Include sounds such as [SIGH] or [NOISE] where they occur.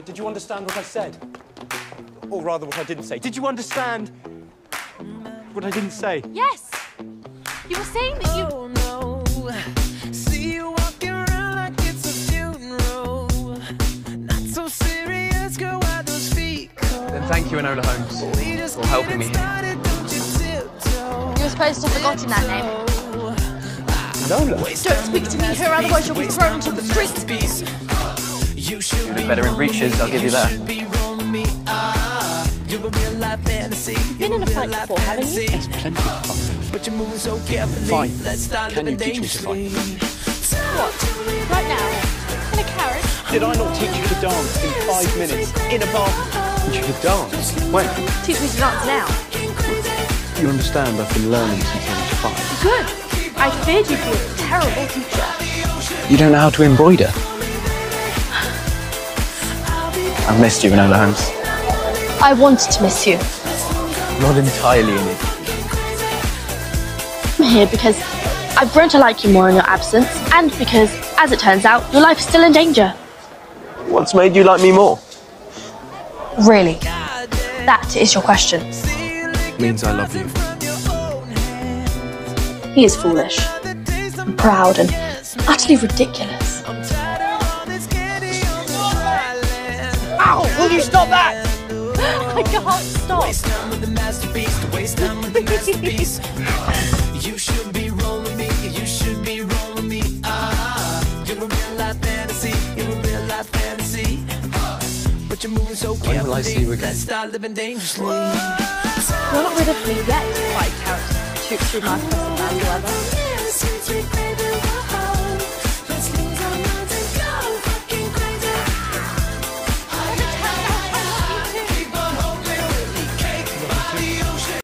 Did you understand what I said? Or rather, what I didn't say. Did you understand what I didn't say? Yes! You were saying that you. Oh no. See you walking around like it's a funeral. Not so serious, girl, why those feet cold? Then thank you, Enola Holmes, We for helping me here. started, don't you. You were supposed to have forgotten that name. Lola. Don't speak to me here, otherwise you'll be thrown into the street. Better in breeches, I'll give you that. should be rolling me. You're a real life fantasy. Been in a fight before, haven't you? fantasy. Plenty of fun. But you're moving so carefully. Fine. Let's start Can you teach me to fight? What? Right now? In a carriage? Did I not teach you to dance in five minutes in a bar? You could dance. When? Teach me to dance now. You understand I've been learning since I was five. Good. I feared you'd be a terrible teacher. You don't know how to embroider. I've missed you, Enola Holmes. I wanted to miss you. Not entirely in it. I'm here because I've grown to like you more in your absence, and because, as it turns out, your life is still in danger. What's made you like me more? Really? That is your question. means I love you. He is foolish, proud, and utterly ridiculous. Ow! Will you stop that? [LAUGHS] I can't stop. Waste time with the masterpiece, waste time with the masterpiece. [LAUGHS] you should be rolling me, you should be rolling me. Ah, you're a real life fantasy, you're a real life fantasy. But you're moving so carefully. will I see you again? Let's start living dangerously. You're not rid of me yet, quite character. Too, too much personality, however.